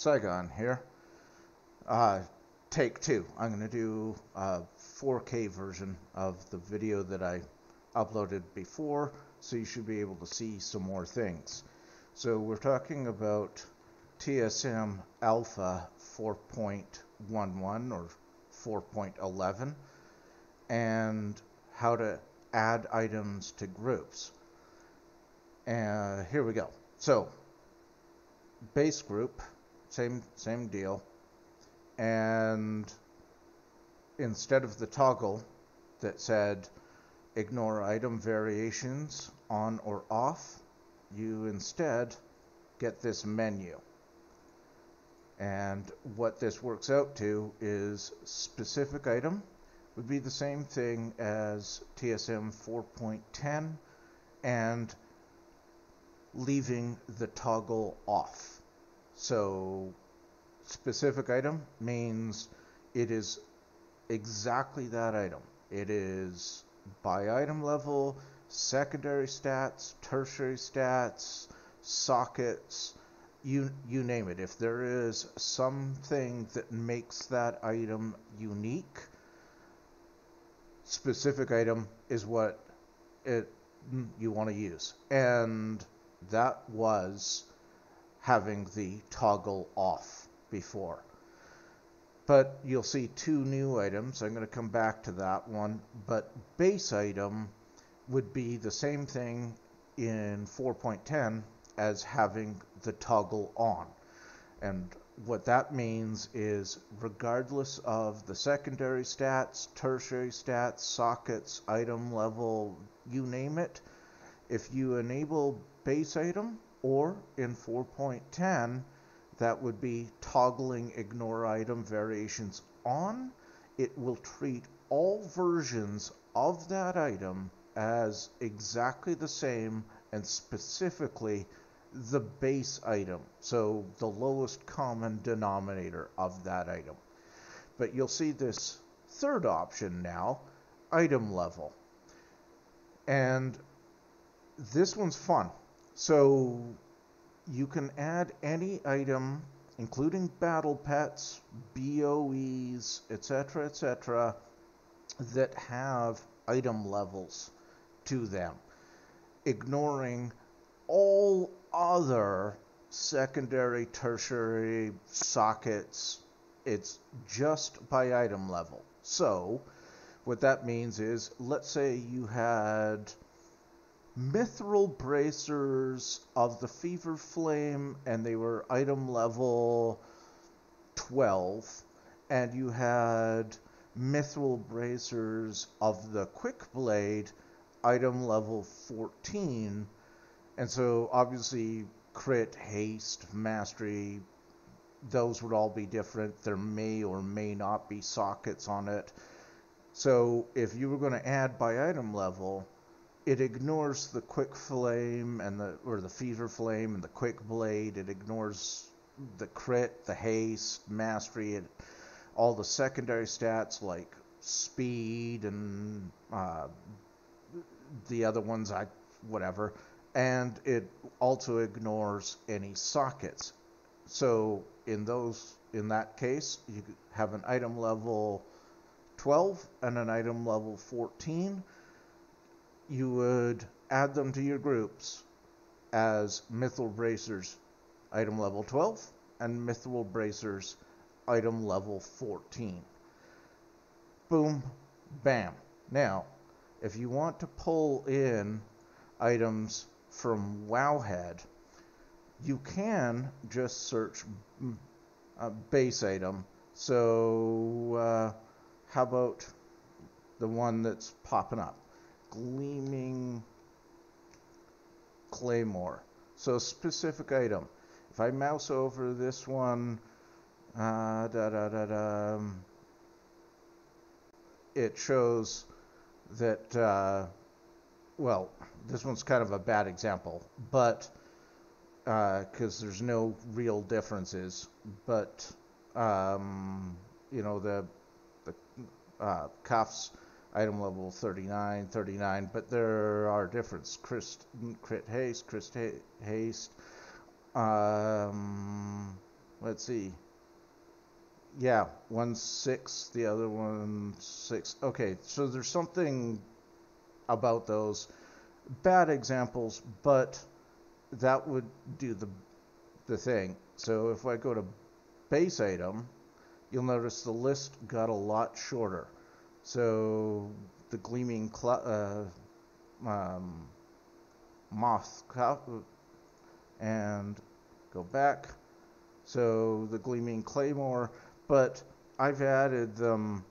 Sygon here. Uh, take two. I'm going to do a 4K version of the video that I uploaded before, so you should be able to see some more things. So we're talking about TSM Alpha 4.11 or 4.11 and how to add items to groups. And here we go. So base group, same same deal. And instead of the toggle that said ignore item variations on or off, you instead get this menu. And what this works out to is specific item would be the same thing as TSM 4.10 and leaving the toggle off. So specific item means it is exactly that item. It is by item level, secondary stats, tertiary stats, sockets, you you name it. If there is something that makes that item unique, specific item is what it you want to use. And that was having the toggle off before. But you'll see two new items. I'm going to come back to that one. But base item would be the same thing in 4.10 as having the toggle on. And what that means is regardless of the secondary stats, tertiary stats, sockets, item level, you name it, if you enable base item or in 4.10, that would be toggling ignore item variations on, it will treat all versions of that item as exactly the same and specifically the base item, so the lowest common denominator of that item. But you'll see this third option now, item level. And this one's fun. So you can add any item, including battle pets, BOEs, etc., etc., that have item levels to them, ignoring all other secondary, tertiary sockets. It's just by item level. So, what that means is, let's say you had mithril bracers of the fever flame and they were item level 12 and you had mithril bracers of the quick blade item level 14 and so obviously crit haste mastery those would all be different. There may or may not be sockets on it. So if you were going to add by item level it ignores the quick flame and the or the fever flame and the quick blade. It ignores the crit, the haste, mastery, and all the secondary stats like speed and uh, the other ones. I whatever, and it also ignores any sockets. So in those in that case, you have an item level 12 and an item level 14 you would add them to your groups as mithril bracers item level 12 and mithril bracers item level 14. Boom, bam. Now, if you want to pull in items from Wowhead, you can just search a base item. So, uh, how about the one that's popping up? Gleaming claymore. So specific item. If I mouse over this one, uh, da, da, da, da, um, it shows that, uh, well, this one's kind of a bad example, but because uh, there's no real differences, but um, you know the the uh, cuffs item level 39, 39, but there are different crit, crit haste, crit haste. Um, let's see. Yeah, one six, the other one six. Okay, so there's something about those bad examples, but that would do the the thing. So if I go to base item, you'll notice the list got a lot shorter. So the gleaming cl- uh, um, moth and go back. So the gleaming claymore, but I've added them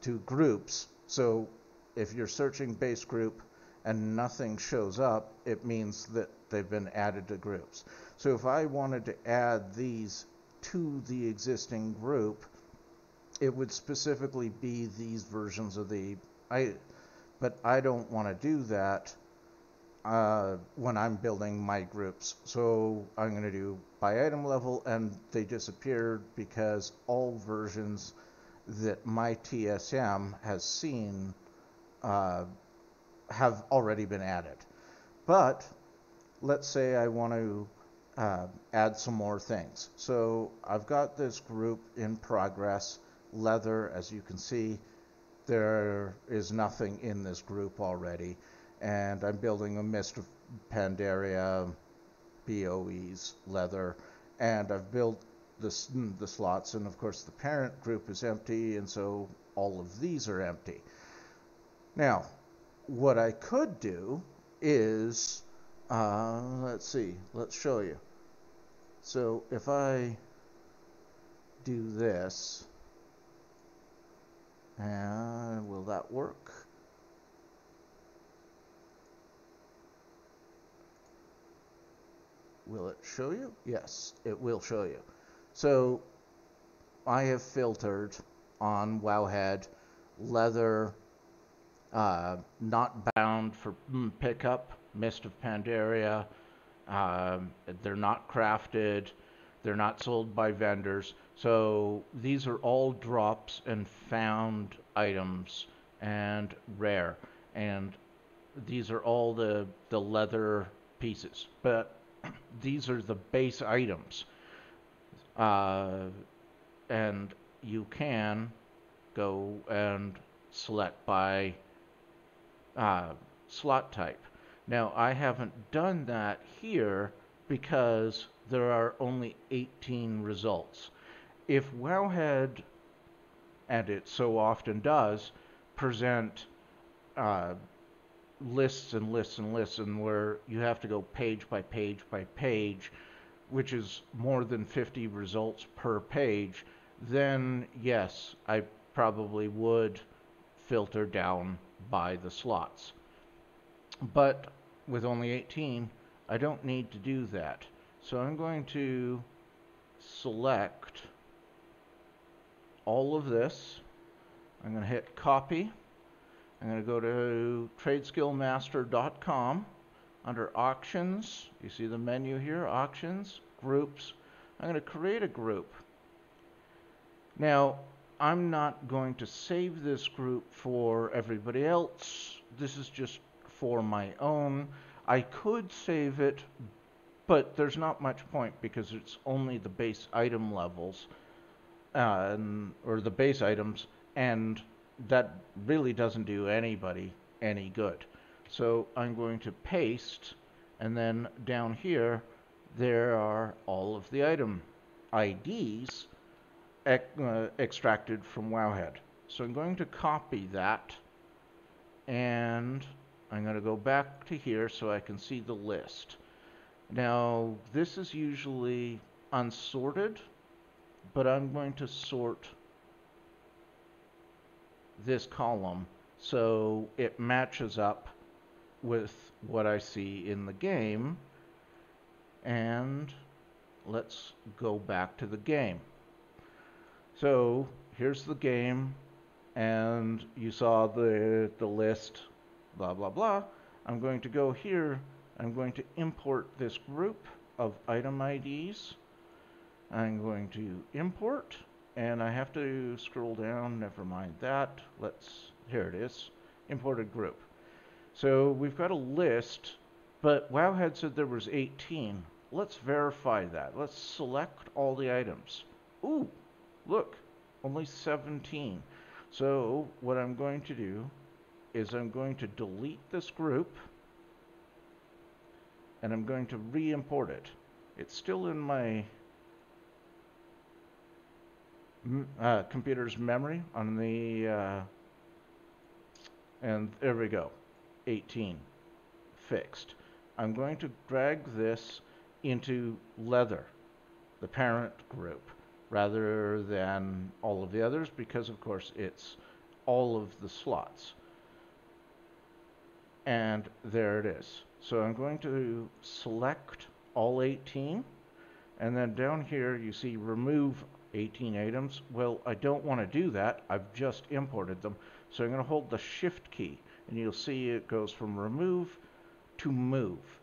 to groups. So if you're searching base group and nothing shows up, it means that they've been added to groups. So if I wanted to add these to the existing group, it would specifically be these versions of the I but I don't want to do that uh, when I'm building my groups. So I'm going to do by item level and they disappeared because all versions that my TSM has seen uh, have already been added. But let's say I want to uh, add some more things. So I've got this group in progress, leather, as you can see. There is nothing in this group already. And I'm building a Mist of Pandaria, BOEs, leather, and I've built this, the slots, and of course the parent group is empty, and so all of these are empty. Now, what I could do is uh, let's see, let's show you. So if I do this, and will that work? Will it show you? Yes, it will show you. So I have filtered on Wowhead leather, uh, not bound for mm, pickup, Mist of Pandaria. Um, they're not crafted. They're not sold by vendors. So these are all drops and found items and rare. And these are all the, the leather pieces. But these are the base items. Uh, and you can go and select by uh, slot type. Now, I haven't done that here because there are only 18 results. If Wowhead, and it so often does, present uh, lists and lists and lists, and where you have to go page by page by page, which is more than 50 results per page, then yes, I probably would filter down by the slots. But with only 18, I don't need to do that. So I'm going to select all of this. I'm going to hit copy. I'm going to go to tradeskillmaster.com under auctions. You see the menu here, auctions, groups. I'm going to create a group. Now, I'm not going to save this group for everybody else. This is just for my own. I could save it, but there's not much point because it's only the base item levels, uh, or the base items, and that really doesn't do anybody any good. So I'm going to paste, and then down here, there are all of the item IDs uh, extracted from Wowhead. So I'm going to copy that and I'm going to go back to here so I can see the list. Now, this is usually unsorted, but I'm going to sort this column so it matches up with what I see in the game. And let's go back to the game. So here's the game, and you saw the, the list blah, blah, blah. I'm going to go here. I'm going to import this group of item IDs. I'm going to import, and I have to scroll down. Never mind that. Let's, here it is, imported group. So we've got a list, but Wowhead said there was 18. let's verify that. Let's select all the items. Ooh, look, only 17. So what I'm going to do is I'm going to delete this group and I'm going to re-import it. It's still in my uh, computer's memory on the, uh, and there we go, 18, fixed. I'm going to drag this into leather, the parent group, rather than all of the others, because of course it's all of the slots. And there it is. So I'm going to select all 18, and then down here you see remove 18 items. Well, I don't want to do that. I've just imported them. So I'm going to hold the shift key and you'll see it goes from remove to move.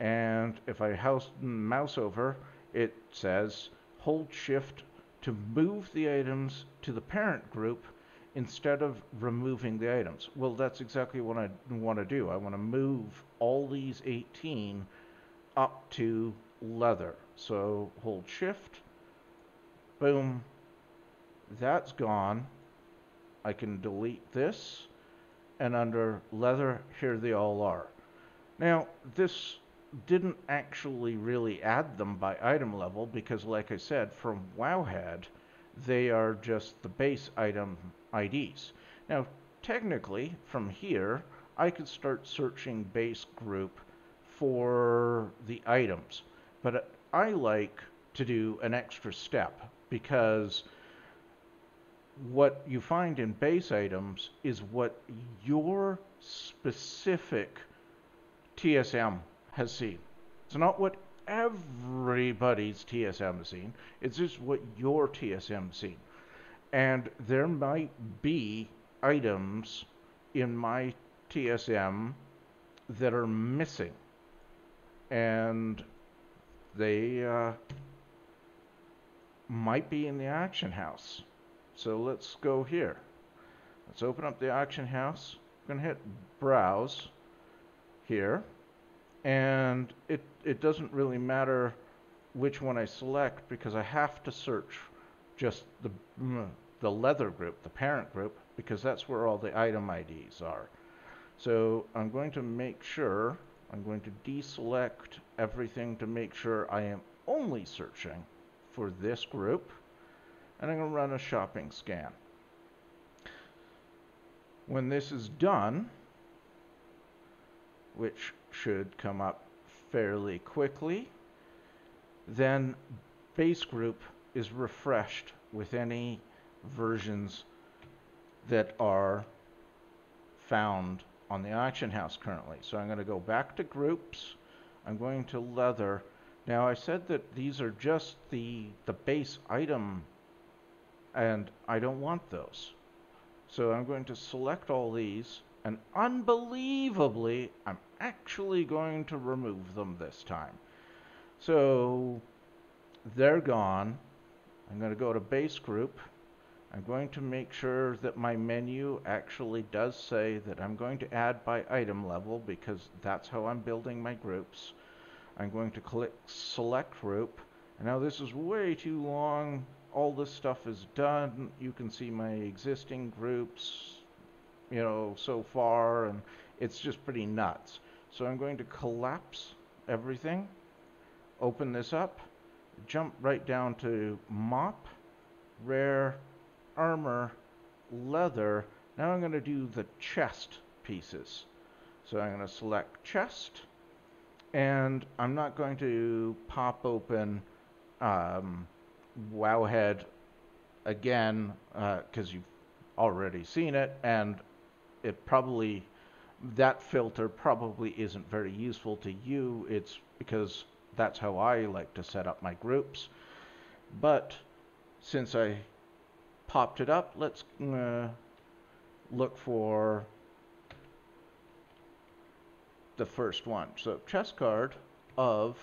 And if I house, mouse over, it says hold shift to move the items to the parent group instead of removing the items. Well, that's exactly what I want to do. I want to move all these 18 up to leather. So hold shift, Boom. That's gone. I can delete this. And under leather, here they all are. Now, this didn't actually really add them by item level because, like I said, from Wowhead, they are just the base item IDs. Now, technically, from here, I could start searching base group for the items. But I like to do an extra step because what you find in base items is what your specific TSM has seen. It's not what everybody's TSM has seen, it's just what your TSM has seen. And there might be items in my TSM that are missing. And they uh, might be in the auction house. So let's go here. Let's open up the auction house. I'm going to hit browse here. And it, it doesn't really matter which one I select because I have to search just the, mm, the leather group, the parent group, because that's where all the item IDs are. So I'm going to make sure, I'm going to deselect everything to make sure I am only searching for this group and I'm going to run a shopping scan. When this is done, which should come up fairly quickly, then base group is refreshed with any versions that are found on the auction house currently. So I'm going to go back to groups. I'm going to leather now I said that these are just the, the base item and I don't want those. So I'm going to select all these and unbelievably I'm actually going to remove them this time. So they're gone. I'm going to go to base group. I'm going to make sure that my menu actually does say that I'm going to add by item level because that's how I'm building my groups. I'm going to click select group. And now this is way too long. All this stuff is done. You can see my existing groups, you know, so far, and it's just pretty nuts. So I'm going to collapse everything, open this up, jump right down to mop, rare, armor, leather. Now I'm going to do the chest pieces. So I'm going to select chest and I'm not going to pop open um, Wowhead again because uh, you've already seen it, and it probably that filter probably isn't very useful to you. It's because that's how I like to set up my groups. But since I popped it up, let's uh, look for the first one. So Chestguard of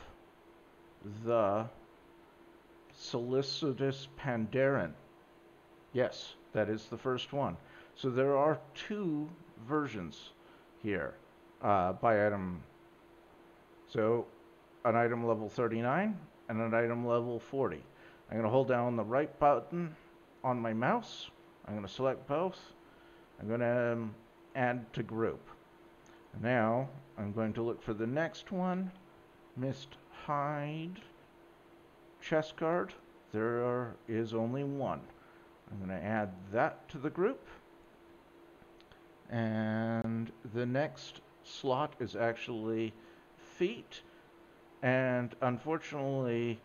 the Solicitous Pandaren. Yes, that is the first one. So there are two versions here uh, by item. So an item level 39 and an item level 40. I'm going to hold down the right button on my mouse. I'm going to select both. I'm going to um, add to group. Now I'm going to look for the next one, Mist Hide chest guard. There is only one. I'm going to add that to the group. And the next slot is actually feet. And unfortunately,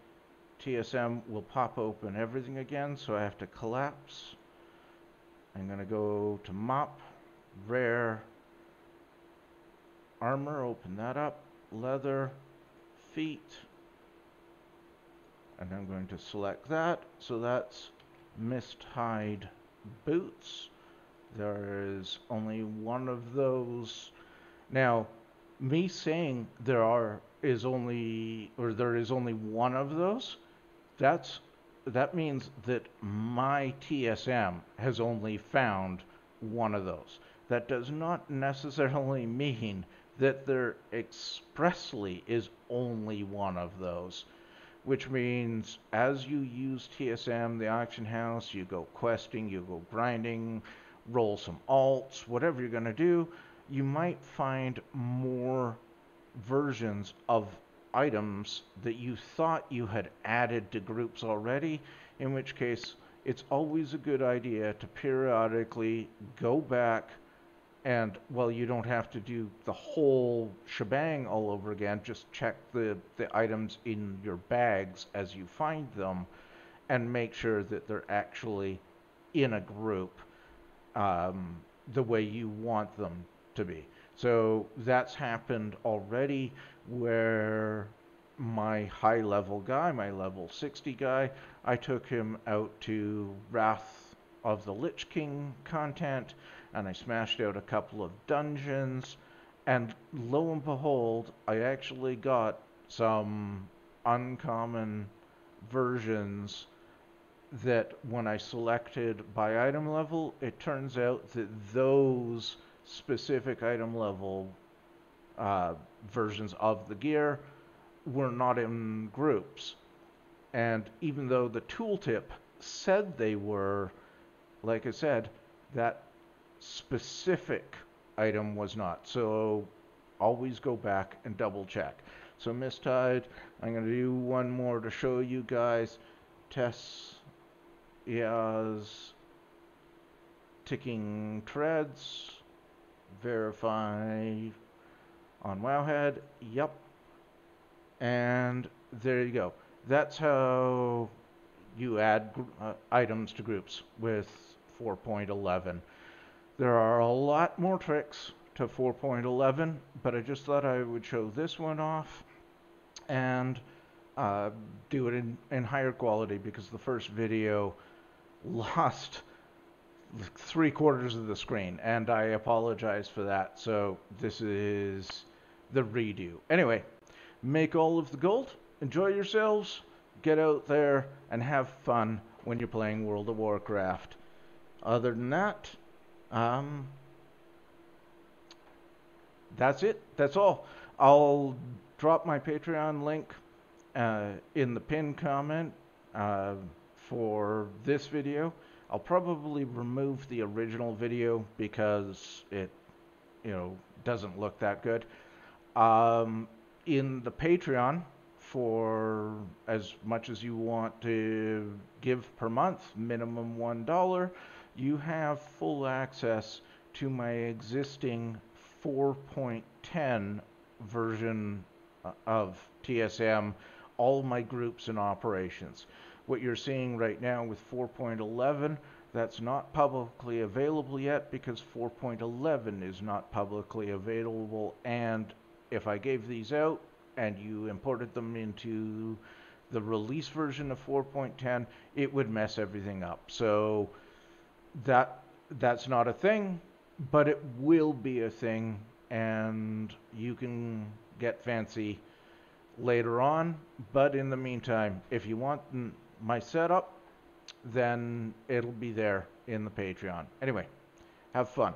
TSM will pop open everything again, so I have to collapse. I'm going to go to mop, rare, armor, open that up, leather, feet, and I'm going to select that. So that's Mist Hide boots. There is only one of those. Now, me saying there are is only or there is only one of those, that's that means that my TSM has only found one of those. That does not necessarily mean that there expressly is only one of those, which means as you use TSM, the auction house, you go questing, you go grinding, roll some alts, whatever you're going to do, you might find more versions of items that you thought you had added to groups already, in which case it's always a good idea to periodically go back and well you don't have to do the whole shebang all over again. Just check the the items in your bags as you find them and make sure that they're actually in a group um, the way you want them to be. So that's happened already where my high level guy, my level 60 guy, I took him out to Wrath of the Lich King content and I smashed out a couple of dungeons. And lo and behold, I actually got some uncommon versions that when I selected by item level, it turns out that those specific item level uh, versions of the gear were not in groups. And even though the tooltip said they were, like I said, that specific item was not. So always go back and double check. So Mist-Hide, I'm going to do one more to show you guys. Tess is ticking treads. Verify on Wowhead. Yep. And there you go. That's how you add uh, items to groups with 4.11. There are a lot more tricks to 4.11, but I just thought I would show this one off and uh, do it in, in higher quality because the first video lost three quarters of the screen, and I apologize for that. So this is the redo. Anyway, make all of the gold, enjoy yourselves, get out there and have fun when you're playing World of Warcraft. Other than that, um, that's it. That's all. I'll drop my Patreon link uh, in the pinned comment uh, for this video. I'll probably remove the original video because it, you know, doesn't look that good. Um, in the Patreon, for as much as you want to give per month, minimum $1, you have full access to my existing 4.10 version uh, of TSM, all my groups and operations. What you're seeing right now with 4.11, that's not publicly available yet because 4.11 is not publicly available. And if I gave these out and you imported them into the release version of 4.10, it would mess everything up. So that that's not a thing, but it will be a thing, and you can get fancy later on. But in the meantime, if you want my setup, then it'll be there in the Patreon. Anyway, have fun.